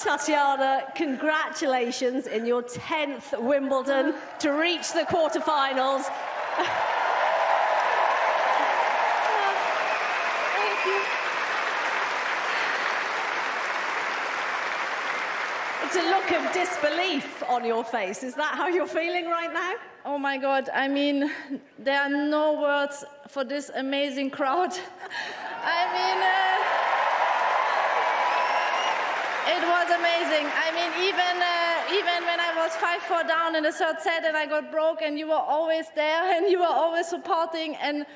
Tatjana, congratulations in your 10th Wimbledon to reach the quarterfinals. It's a look of disbelief on your face. Is that how you're feeling right now? Oh my God, I mean, there are no words for this amazing crowd. I mean, uh, it was amazing. I mean, even, uh, even when I was 5-4 down in the third set and I got broke and you were always there and you were always supporting and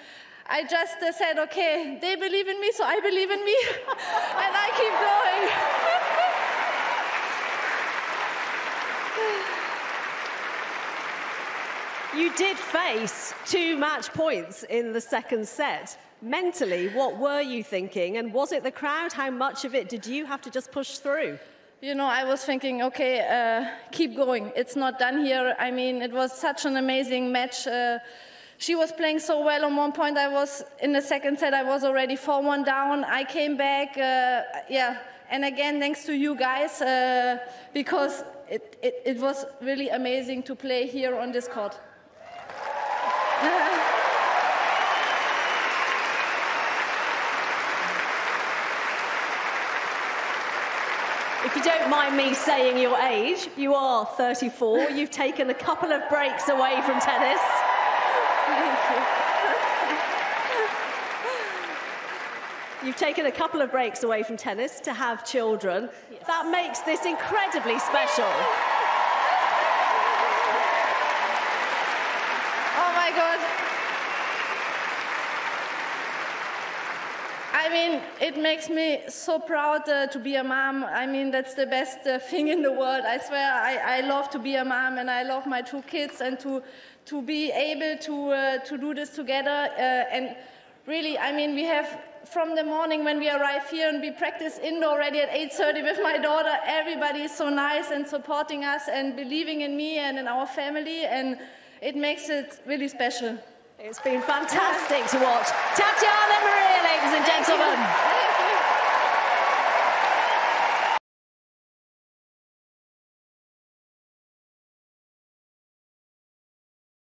I just uh, said, okay, they believe in me, so I believe in me, and I keep going. You did face two match points in the second set. Mentally, what were you thinking? And was it the crowd? How much of it did you have to just push through? You know, I was thinking, okay, uh, keep going. It's not done here. I mean, it was such an amazing match. Uh, she was playing so well. On one point, I was in the second set, I was already 4 1 down. I came back, uh, yeah. And again, thanks to you guys, uh, because it, it, it, was really amazing to play here on this court. If you don't mind me saying your age, you are 34. You've taken a couple of breaks away from tennis. You've taken a couple of breaks away from tennis to have children. Yes. That makes this incredibly special. Oh my God. I mean, it makes me so proud uh, to be a mom. I mean, that's the best uh, thing in the world. I swear, I, I, love to be a mom and I love my two kids and to, to be able to, uh, to do this together. Uh, and really, I mean, we have from the morning when we arrive here and we practice indoor already at 8.30 with my daughter, everybody is so nice and supporting us and believing in me and in our family, and it makes it really special. It's been fantastic to watch. Tatjana Maria, ladies and gentlemen.